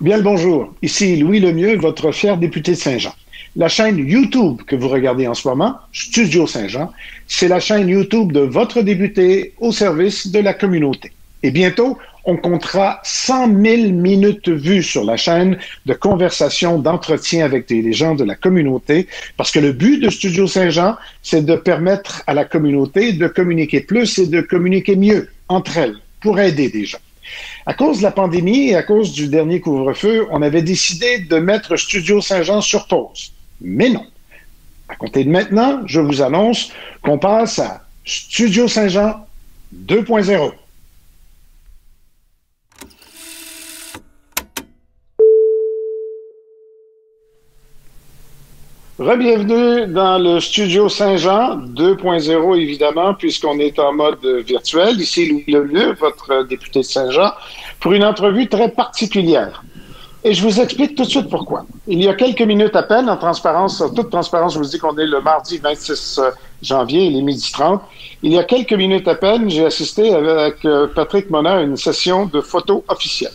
Bien le bonjour. Ici Louis Lemieux, votre cher député de Saint-Jean. La chaîne YouTube que vous regardez en ce moment, Studio Saint-Jean, c'est la chaîne YouTube de votre député au service de la communauté. Et bientôt, on comptera 100 000 minutes vues sur la chaîne de conversation, d'entretien avec les gens de la communauté, parce que le but de Studio Saint-Jean, c'est de permettre à la communauté de communiquer plus et de communiquer mieux entre elles pour aider des gens. À cause de la pandémie et à cause du dernier couvre-feu, on avait décidé de mettre Studio Saint-Jean sur pause. Mais non. À compter de maintenant, je vous annonce qu'on passe à Studio Saint-Jean 2.0. Rebienvenue dans le studio Saint-Jean 2.0, évidemment, puisqu'on est en mode virtuel. Ici Louis Lemieux, votre député de Saint-Jean, pour une entrevue très particulière. Et je vous explique tout de suite pourquoi. Il y a quelques minutes à peine, en transparence, en toute transparence, je vous dis qu'on est le mardi 26 janvier, il est midi 30. Il y a quelques minutes à peine, j'ai assisté avec euh, Patrick Mona à une session de photos officielle.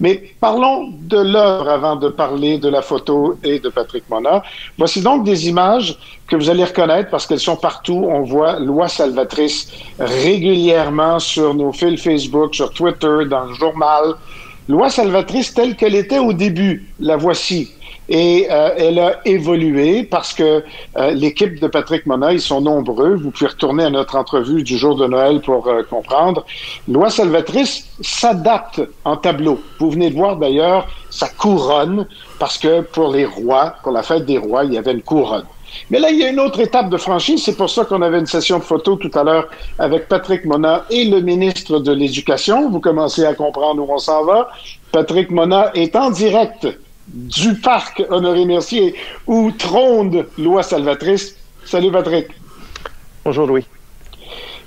Mais parlons de l'œuvre avant de parler de la photo et de Patrick Mona. Voici donc des images que vous allez reconnaître parce qu'elles sont partout. On voit Loi Salvatrice régulièrement sur nos fils Facebook, sur Twitter, dans le journal. Loi Salvatrice telle qu'elle était au début, la voici et euh, elle a évolué parce que euh, l'équipe de Patrick Mona, ils sont nombreux. Vous pouvez retourner à notre entrevue du jour de Noël pour euh, comprendre. Loi Salvatrice s'adapte en tableau. Vous venez de voir d'ailleurs sa couronne parce que pour les rois, pour la fête des rois, il y avait une couronne. Mais là, il y a une autre étape de franchise. C'est pour ça qu'on avait une session de photos tout à l'heure avec Patrick Mona et le ministre de l'Éducation. Vous commencez à comprendre où on s'en va. Patrick Mona est en direct du parc Honoré-Mercier où trône Loi Salvatrice. Salut Patrick. Bonjour Louis.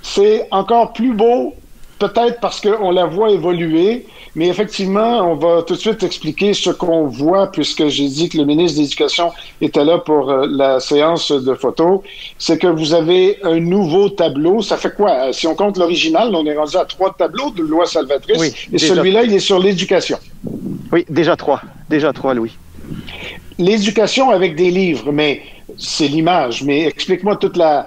C'est encore plus beau, peut-être parce qu'on la voit évoluer, mais effectivement, on va tout de suite expliquer ce qu'on voit, puisque j'ai dit que le ministre de l'Éducation était là pour euh, la séance de photos. C'est que vous avez un nouveau tableau. Ça fait quoi? Si on compte l'original, on est rendu à trois tableaux de loi Salvatrice, Oui, et celui-là, il est sur l'éducation. Oui, déjà trois. Déjà trois, Louis. L'éducation avec des livres, mais c'est l'image. Mais explique-moi toute la,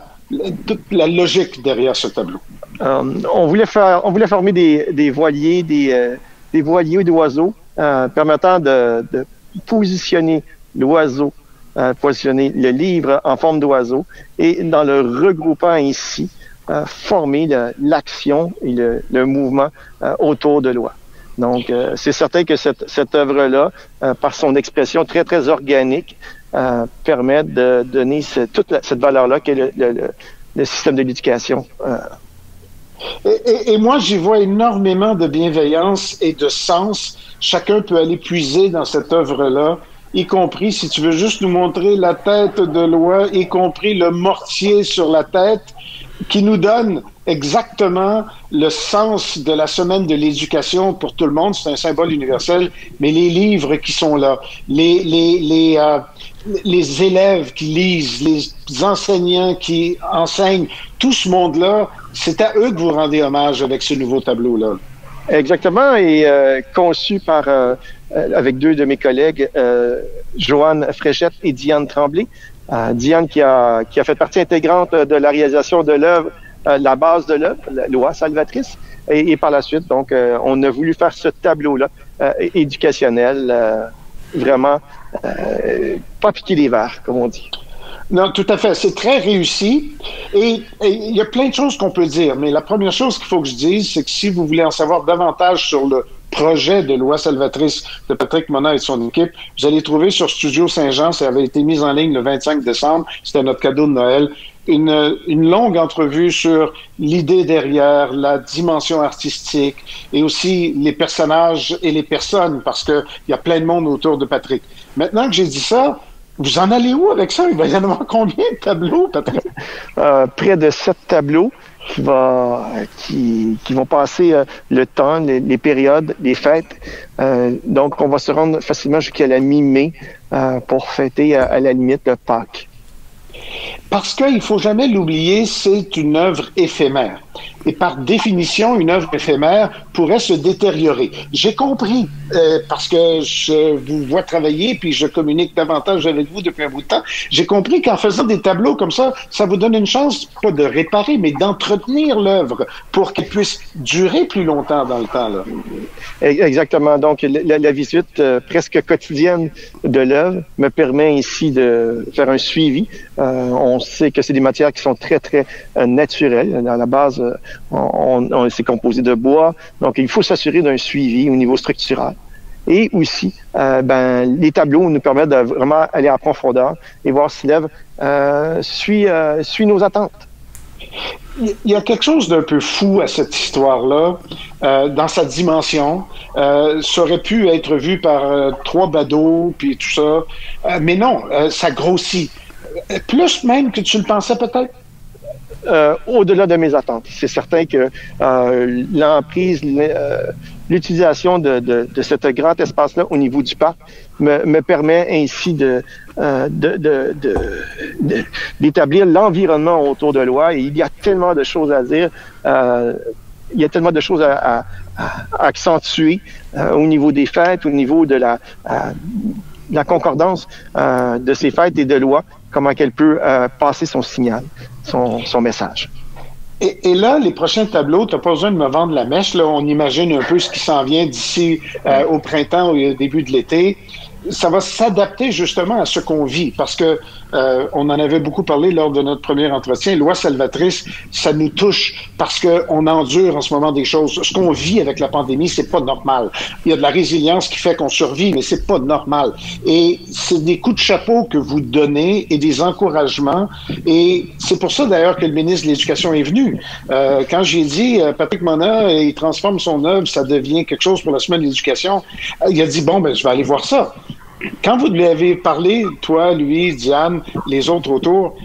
toute la logique derrière ce tableau. Euh, on voulait faire, on voulait former des, des voiliers, des, euh, des voiliers d'oiseaux euh, permettant de, de positionner l'oiseau, positionner le livre en forme d'oiseau et dans le regroupant ainsi, former l'action et le, le mouvement autour de loi. Donc, euh, c'est certain que cette, cette œuvre-là, euh, par son expression très, très organique, euh, permet de donner toute cette valeur-là qu'est le, le- système de l'éducation. Et, et- et moi, j'y vois énormément de bienveillance et de sens. Chacun peut aller puiser dans cette œuvre-là, y compris, si tu veux juste nous montrer la tête de loi, y compris le mortier sur la tête, qui nous donne exactement le sens de la semaine de l'éducation pour tout le monde. C'est un symbole universel, mais les livres qui sont là, les, les, les, euh, les élèves qui lisent, les enseignants qui enseignent, tout ce monde-là, c'est à eux que vous rendez hommage avec ce nouveau tableau-là. Exactement, et euh, conçu par euh, avec deux de mes collègues, Joanne Fréchette et Diane Tremblay. Euh, Diane qui a, qui a fait partie intégrante de la réalisation de l'œuvre, euh, la base de l'œuvre, la loi salvatrice. Et, par la suite, donc, euh, on a voulu faire ce tableau-là éducationnel, vraiment pas piquer les verres, comme on dit. Non, tout à fait. C'est très réussi. Et il y a plein de choses qu'on peut dire. Mais la première chose qu'il faut que je dise, c'est que si vous voulez en savoir davantage sur le projet de loi salvatrice de Patrick Mona et de son équipe, vous allez trouver sur Studio Saint-Jean, ça avait été mis en ligne le 25 décembre, c'était notre cadeau de Noël, une, une longue entrevue sur l'idée derrière, la dimension artistique et aussi les personnages et les personnes, parce qu'il y a plein de monde autour de Patrick. Maintenant que j'ai dit ça, vous en allez où avec ça? Il va y en avoir combien de tableaux, Patrick? Euh, près de sept tableaux qui, va, qui, qui vont passer euh, le temps, les, les périodes, les fêtes. Euh, donc, on va se rendre facilement jusqu'à la mi-mai euh, pour fêter à, à la limite le Pâques. Parce qu'il faut jamais l'oublier, c'est une œuvre éphémère. Et par définition, une œuvre éphémère pourrait se détériorer. J'ai compris, euh, parce que je vous vois travailler, puis je communique davantage avec vous depuis un bout de temps, j'ai compris qu'en faisant des tableaux comme ça, ça vous donne une chance, pas de réparer, mais d'entretenir l'œuvre pour qu'elle puisse durer plus longtemps dans le temps. Là. Exactement. Donc, la, la visite euh, presque quotidienne de l'œuvre me permet ici de faire un suivi. Euh, on sait que c'est des matières qui sont très, très euh, naturelles. À la base, euh, on, on, c'est composé de bois. Donc, il faut s'assurer d'un suivi au niveau structural. Et aussi, euh, ben, les tableaux nous permettent de vraiment aller en profondeur et voir si l'œuvre suit, suit nos attentes. Il y a quelque chose d'un peu fou à cette histoire-là, euh, dans sa dimension. Euh, ça aurait pu être vu par euh, trois badauds, puis tout ça. Euh, mais non, euh, ça grossit. Plus même que tu le pensais peut-être? Euh, au-delà de mes attentes. C'est certain que l'emprise, l'utilisation de, de, cet grand espace-là au niveau du parc me, me permet ainsi euh, d'établir l'environnement autour de loi. Et il y a tellement de choses à dire. Euh, il y a tellement de choses à, accentuer euh, au niveau des fêtes, au niveau de la, concordance euh, de ces fêtes et de lois, comment qu'elle peut euh, passer son signal, son, message. Et, là, les prochains tableaux, tu n'as pas besoin de me vendre la mèche. On imagine un peu ce qui s'en vient d'ici euh, au printemps, au début de l'été ça va s'adapter justement à ce qu'on vit, parce que euh, on en avait beaucoup parlé lors de notre premier entretien. Loi salvatrice, ça nous touche parce que on endure en ce moment des choses. Ce qu'on vit avec la pandémie, c'est pas normal. Il y a de la résilience qui fait qu'on survit, mais c'est pas normal. Et c'est des coups de chapeau que vous donnez et des encouragements. Et c'est pour ça d'ailleurs que le ministre de l'Éducation est venu. Euh, quand j'ai dit euh, Patrick Mona, il transforme son œuvre, ça devient quelque chose pour la semaine de l'éducation. Il a dit bon ben je vais aller voir ça quand vous lui avez parlé, toi, lui, Diane, les autres autour,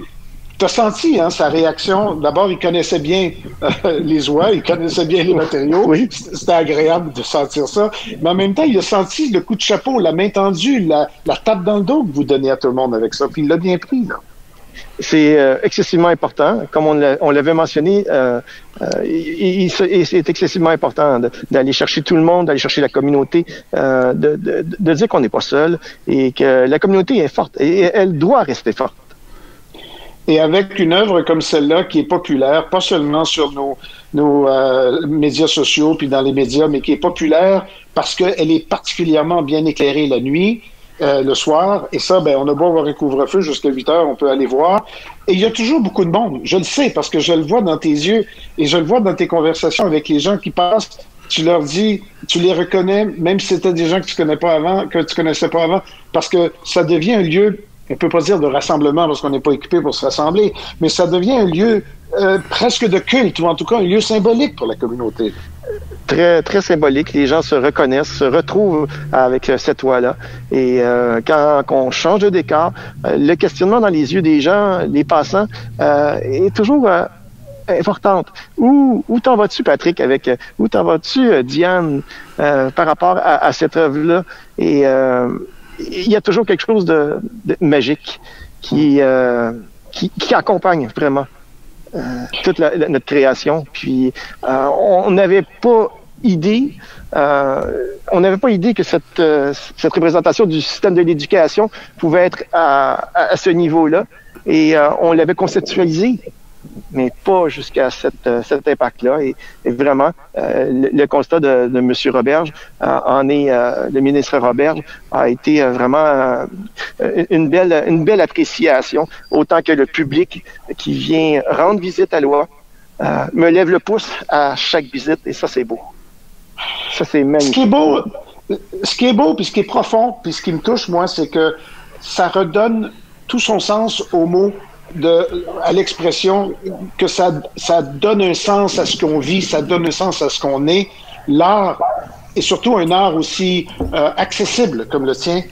tu as senti hein, sa réaction? D'abord, il connaissait bien euh, les oies, il connaissait bien les matériaux. Oui. C'était agréable de sentir ça. Mais en même temps, il a senti le coup de chapeau, la main tendue, la, la tape dans le dos que vous donnez à tout le monde avec ça. Puis il l'a bien pris, là. C'est euh, excessivement important. Comme on l'avait mentionné, euh, euh, il, c'est excessivement important d'aller chercher tout le monde, d'aller chercher la communauté, de, dire qu'on n'est pas seul et que la communauté est forte et elle doit rester forte. Et avec une œuvre comme celle-là qui est populaire, pas seulement sur nos, nos médias sociaux puis dans les médias, mais qui est populaire parce qu'elle est particulièrement bien éclairée la nuit, euh, le soir. Et ça, ben, on a beau avoir un couvre-feu jusqu'à 8 heures, on peut aller voir. Et il y a toujours beaucoup de monde. Je le sais parce que je le vois dans tes yeux et je le vois dans tes conversations avec les gens qui passent. Tu leur dis, tu les reconnais, même si c'était des gens que tu connais pas avant, que tu connaissais pas avant, parce que ça devient un lieu on peut pas dire de rassemblement parce qu'on n'est pas équipé pour se rassembler, mais ça devient un lieu euh, presque de culte, ou en tout cas un lieu symbolique pour la communauté. Très, très symbolique. Les gens se reconnaissent, se retrouvent avec cette toile-là. Et euh, quand, on change de décor, euh, le questionnement dans les yeux des gens, les passants, euh, est toujours euh, importante. Où, où t'en vas-tu, Patrick, avec où t'en vas-tu, Diane, par rapport à, cette œuvre-là? Et il y a toujours quelque chose de, magique qui, qui, accompagne vraiment toute la, notre création. Puis euh, on n'avait pas idée, euh, on n'avait pas idée que cette, cette représentation du système de l'éducation pouvait être à, à, à ce niveau-là. Et on l'avait conceptualisé mais pas jusqu'à cette, cet impact-là. Et, et, vraiment, euh, le, le, constat de, de M. Roberge euh, en est, euh, le ministre Roberge a été vraiment une, belle, une belle appréciation, autant que le public qui vient rendre visite à loi me lève le pouce à chaque visite, et ça, c'est beau. Ça, c'est magnifique. Ce qui est beau, ce qui est beau, puis ce qui est profond, puis ce qui me touche, moi, c'est que ça redonne tout son sens au mot de, à l'expression que ça, ça donne un sens à ce qu'on vit, ça donne un sens à ce qu'on est. L'art, et surtout un art aussi euh, accessible comme le tien,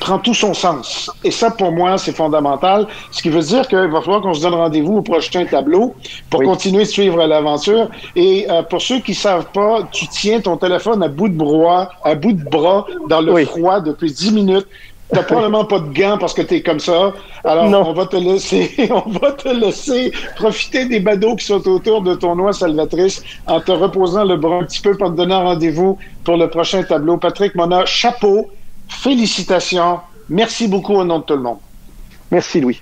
prend tout son sens. Et ça, pour moi, c'est fondamental. Ce qui veut dire qu'il va falloir qu'on se donne rendez-vous au prochain tableau pour oui. continuer de suivre l'aventure. Et euh, pour ceux qui savent pas, tu tiens ton téléphone à bout de bras, à bout de bras, dans le oui. froid depuis dix minutes. T'as probablement pas de gants parce que tu es comme ça. Alors, on va te laisser, on va te laisser profiter des badauds qui sont autour de ton noix salvatrice en te reposant le bras un petit peu pour te donner rendez-vous pour le prochain tableau. Patrick Mona, chapeau, félicitations. Merci beaucoup au nom de tout le monde. Merci, Louis.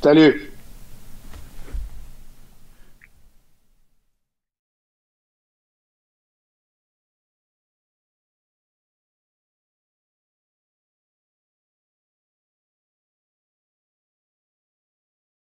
Salut.